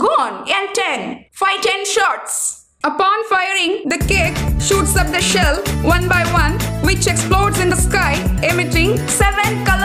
Gone and 10. Fire 10 shots. Upon firing, the cake shoots up the shell one by one, which explodes in the sky, emitting 7 colors.